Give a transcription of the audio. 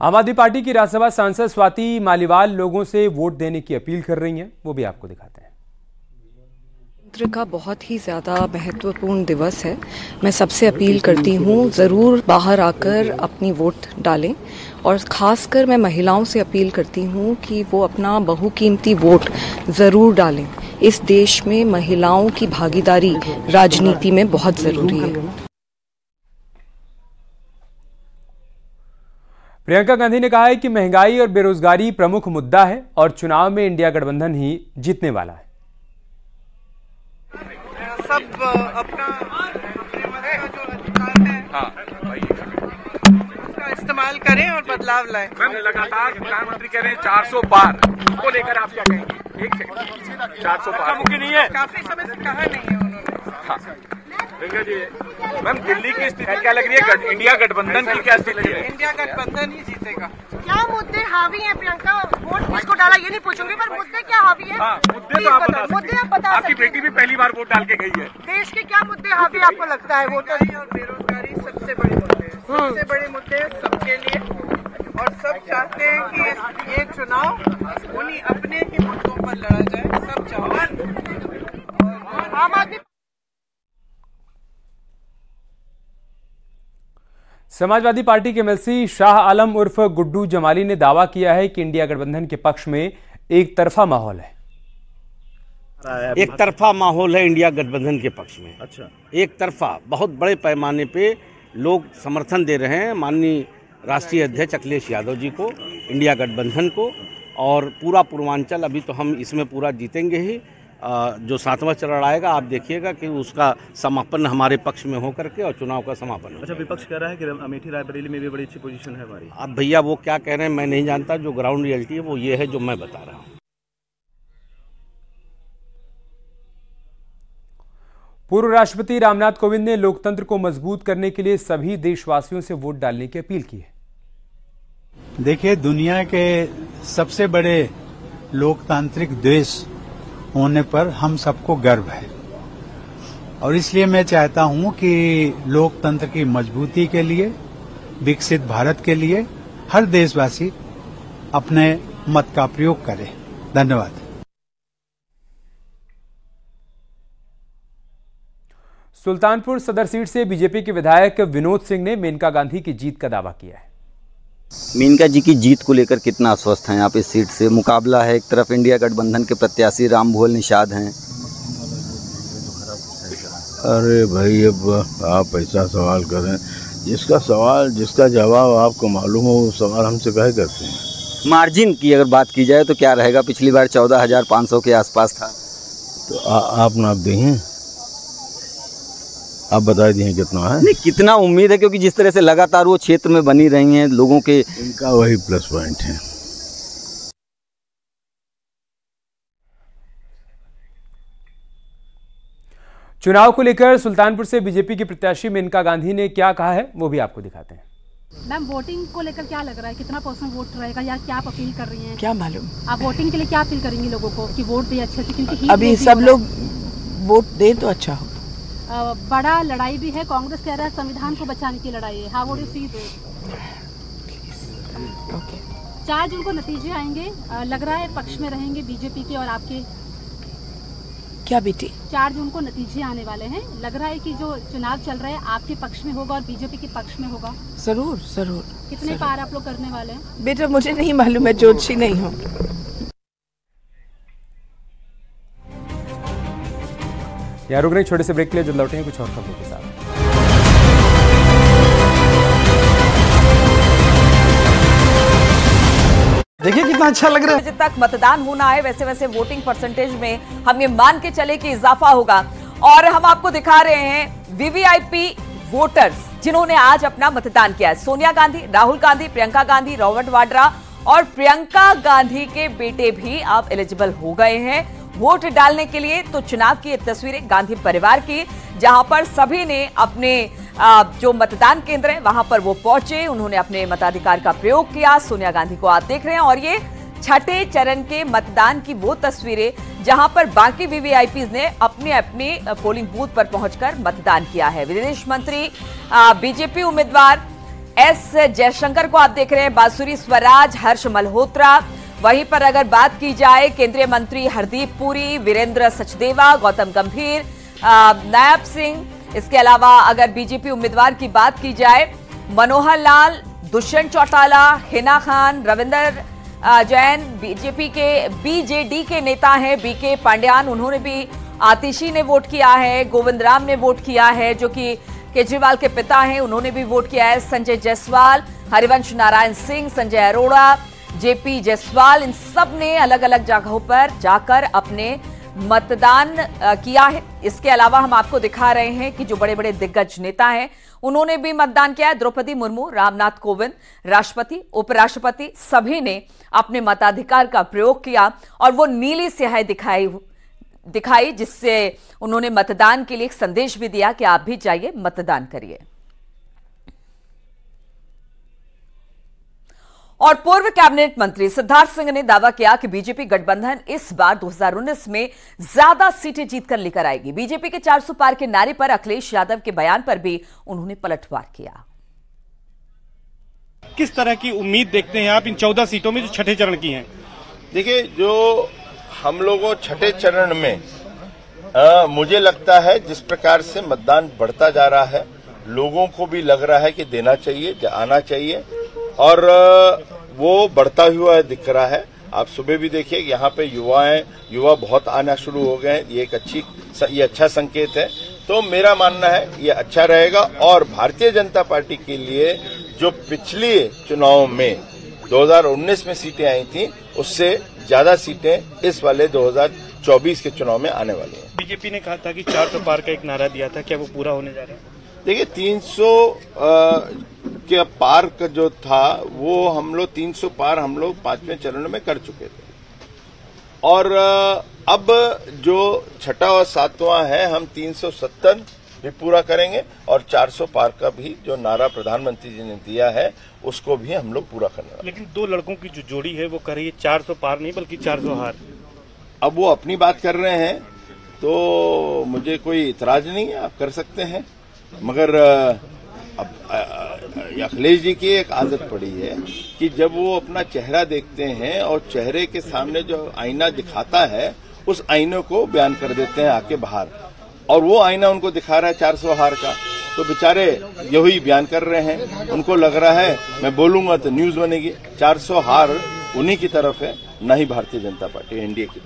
आम आदमी पार्टी की राज्यसभा सांसद स्वाति मालीवाल लोगों से वोट देने की अपील कर रही हैं, वो भी आपको दिखाते हैं। का बहुत ही ज़्यादा महत्वपूर्ण दिवस है। मैं सबसे अपील करती हूँ, ज़रूर बाहर आकर अपनी वोट डालें और ख़ासकर मैं महिलाओं से अपील करती हूँ कि वो अपना बहुकीमती वोट ज़रूर डालें। इस देश में महिलाओं की भागीदारी राजनीति में बहुत ज़रूरी है। प्रियंका गांधी ने कहा है कि महँगाई और बेरोजगारी प्रमुख मुद्दा है और चुनाव में इंडिया गठबंधन ही जीतने वाला है। सब अपना जो अधिकार है उसका इस्तेमाल करें और बदलाव लाएँ। मैम लगातार प्रधानमंत्री कह रहे हैं चार सौ पार उसको लेकर आप क्या कहेंगे? एक सेकंड चार सौ पार मुख्य नहीं है काफ़ी समय से कहा नहीं है उन्होंने। प्रियंका जी। मैम दिल्ली की स्थिति क्या लग रही है? इंडिया गठबंधन की क्या स्थिति है? इंडिया गठबंधन ही जीतेगा। क्या मुद्दे हावी हैं प्रियंका? वोट किसको डाला? ये नहीं पूछूँगी पर मुद्दे क्या हावी हैं? हाँ मुद्दे तो आप बता मुद्दे आप बता आपकी बेटी भी पहली बार वोट डाल के गई है। देश के क्या मुद्दे हावी आपको लगता है वोटर और बेरोजगारी सबसे बड़े मुद्दे हैं। सबसे बड़े मुद्दे हैं सबके लिए। और सब चाहते हैं कि ये चुनाव उन्हीं अपने ही मुद्दों पर लड़ा जाए। सब चाहते हैं। आम आदमी समाजवादी पार्टी के एमएलसी शाह आलम उर्फ़ गुड्डू जमाली ने दावा किया है कि इंडिया गठबंधन के पक्ष में एक तरफा माहौल है। एक तरफा माहौल है इंडिया गठबंधन के पक्ष में। अच्छा। एक तरफा बहुत बड़े पैमाने पे लोग समर्थन दे रहे हैं माननीय राष्ट्रीय अध्यक्ष अखिलेश यादव जी को इंडिया गठबंधन को और पूरा पूर्वांचल अभी तो हम इसमें पूरा जीतेंगे ही। जो सातवां चरण आएगा आप देखिएगा कि उसका समापन हमारे पक्ष में हो करके और चुनाव का समापन अच्छा विपक्ष कह रहा है कि अमेठी रायबरेली में भी बड़ी अच्छी पोजीशन है हमारी। अब भैया वो क्या कह रहे हैं मैं नहीं जानता जो ग्राउंड रियलिटी है वो ये है जो मैं बता रहा हूँ। पूर्व राष्ट्रपति रामनाथ कोविंद ने लोकतंत्र को मज़बूत करने के लिए सभी देशवासियों से वोट डालने की अपील की है। देखिए दुनिया के सबसे बड़े लोकतांत्रिक देश होने पर हम सबको गर्व है। और इसलिए मैं चाहता हूँ कि लोकतंत्र की मजबूती के लिए, विकसित भारत के लिए, हर देशवासी अपने मत का प्रयोग करे। धन्यवाद। सुल्तानपुर सदर सीट से बीजेपी के विधायक विनोद सिंह ने मेनका गांधी की जीत का दावा किया है। मेनका जी की जीत को लेकर कितना आश्वस्त हैं आप इस सीट से? मुकाबला है एक तरफ़ इंडिया गठबंधन के प्रत्याशी राम भोल निषाद हैं। अरे भाई अब आप ऐसा सवाल करें जिसका सवाल जिसका जवाब आपको मालूम हो वो सवाल हमसे कहे करते हैं। मार्जिन की अगर बात की जाए तो क्या रहेगा? पिछली बार चौदह हज़ार पाँच सौ के आसपास था। तो आ, आप नाप देंगे आप बता दिए कितना है? नहीं कितना उम्मीद है क्योंकि जिस तरह से लगातार वो क्षेत्र में बनी रही हैं लोगों के इनका वही प्लस पॉइंट है। चुनाव को लेकर सुल्तानपुर से बीजेपी की प्रत्याशी मेनका गांधी ने क्या कहा है वो भी आपको दिखाते हैं। मैम वोटिंग को लेकर क्या लग रहा है? कितना परसेंट वोट रहेगा या क्या आप अपील कर रही हैं? क्या मालूम। आप वोटिंग के लिए क्या अपील करेंगी लोगों को कि वोट दे अच्छे से? क्योंकि अभी सब लोग वोट दे तो अच्छा हो। बड़ा लड़ाई भी है। कांग्रेस कह रहा है संविधान को बचाने की लड़ाई है। हाँ वोट सी ओके। चार जून को नतीजे आएँगे। लग रहा है पक्ष में रहेंगे बीजेपी के और आपके। क्या बेटी? चार जून को नतीजे आने वाले हैं। लग रहा है कि जो चुनाव चल रहा है आपके पक्ष में होगा और बीजेपी के पक्ष में होगा। ज़रूर ज़रूर। कितने ज़रूर। पार आप लोग करने वाले हैं? बेटा मुझे नहीं मालूम मैं ज्योतिषी नहीं हूँ। यहाँ रुक रहे छोटे से ब्रेक के लिए जल्द लौटे हैं कुछ और खबरों के साथ। देखिए कितना अच्छा लग रहा है। बजे तक मतदान होना है वैसे वैसे वोटिंग परसेंटेज में हम ये मान के चले कि इजाफा होगा। और हम आपको दिखा रहे हैं वीवीआईपी वोटर्स जिन्होंने आज अपना मतदान किया है। सोनिया गांधी राहुल गांधी प्रियंका गांधी रॉबर्ट वाड्रा और प्रियंका गांधी के बेटे भी अब एलिजिबल हो गए हैं। वोट डालने के लिए तो चुनाव की ये तस्वीरें गांधी परिवार की, जहाँ पर सभी ने अपने जो मतदान केंद्र है, वहाँ पर वो पहुँचे, उन्होंने अपने मताधिकार का प्रयोग किया। सोनिया गांधी को आप देख रहे हैं और ये छठे चरण के मतदान की वो तस्वीरें, जहाँ पर बाकी वीवीआईपी ने अपने अपने पोलिंग बूथ पर पहुंचकर मतदान किया है। विदेश मंत्री बीजेपी उम्मीदवार एस जयशंकर को आप देख रहे हैं। बांसुरी स्वराज, हर्ष मल्होत्रा वहीं पर अगर बात की जाए, केंद्रीय मंत्री हरदीप पुरी, वीरेंद्र सचदेवा, गौतम गंभीर नायब सिंह, इसके अलावा अगर बीजेपी उम्मीदवार की बात की जाए, मनोहर लाल, दुष्यंत चौटाला, हिना खान, रविंदर जैन, बीजेपी के, बीजेडी के नेता हैं, बीके पांड्यान, उन्होंने भी आतिशी ने वोट किया है, गोविंद राम ने वोट किया है, जो कि केजरीवाल के पिता हैं, उन्होंने भी वोट किया है, संजय जायसवाल, हरिवंश नारायण सिंह, संजय अरोड़ा जेपी जायसवाल, इन सबने अलग अलग जगहों पर जाकर अपने मतदान किया है। इसके अलावा हम आपको दिखा रहे हैं कि जो बड़े बड़े दिग्गज नेता हैं, उन्होंने भी मतदान किया है। द्रौपदी मुर्मू, रामनाथ कोविंद, राष्ट्रपति, उपराष्ट्रपति, सभी ने अपने मताधिकार का प्रयोग किया और वो नीली स्याही दिखाई दिखाई, जिससे उन्होंने मतदान के लिए एक संदेश भी दिया कि आप भी जाइए, मतदान करिए। और पूर्व कैबिनेट मंत्री सिद्धार्थ सिंह ने दावा किया कि बीजेपी गठबंधन इस बार 2019 में ज़्यादा सीटें जीतकर लेकर आएगी। बीजेपी के 400 पार के नारे पर अखिलेश यादव के बयान पर भी उन्होंने पलटवार किया। किस तरह की उम्मीद देखते हैं आप इन चौदह सीटों में जो छठे चरण की हैं? देखिए जो हम लोगों छठे चरण में आ, मुझे लगता है जिस प्रकार से मतदान बढ़ता जा रहा है लोगों को भी लग रहा है कि देना चाहिए आना चाहिए। और वो बढ़ता हुआ दिख रहा है। आप सुबह भी देखिए यहाँ पे युवा युवाएँ युवा बहुत आना शुरू हो गए हैं। ये एक अच्छी ये अच्छा संकेत है। तो मेरा मानना है ये अच्छा रहेगा। और भारतीय जनता पार्टी के लिए जो पिछले चुनाव में 2019 में सीटें आई थी उससे ज़्यादा सीटें इस वाले 2024 के चुनाव में आने वाली हैं। बीजेपी ने कहा था कि 400 पार का एक नारा दिया था क्या वो पूरा होने जा रहा है? देखिए 300 के पार का जो था वो हम लोग 300 पार हम लोग पाँचवें चरण में कर चुके थे। और अब जो छठा और सातवां है हम 370 भी पूरा करेंगे और 400 पार का भी जो नारा प्रधानमंत्री जी ने दिया है उसको भी हम लोग पूरा करने लेकिन दो लड़कों की जो जोड़ी है वो कर रही है 400 पार नहीं बल्कि 400 हार। अब वो अपनी बात कर रहे हैं तो मुझे कोई इतराज नहीं है आप कर सकते हैं। मगर अब अखिलेश जी की एक आदत पड़ी है कि जब वो अपना चेहरा देखते हैं और चेहरे के सामने जो आईना दिखाता है, उस आईने को बयान कर देते हैं आके बाहर। और वो आईना उनको दिखा रहा है चार सौ हार का। तो बेचारे यही बयान कर रहे हैं। उनको लग रहा है, मैं बोलूँगा तो न्यूज़ बनेगी। 400 हार उन्हीं की तरफ़ है, न ही भारतीय जनता पार्टी, एनडीए की।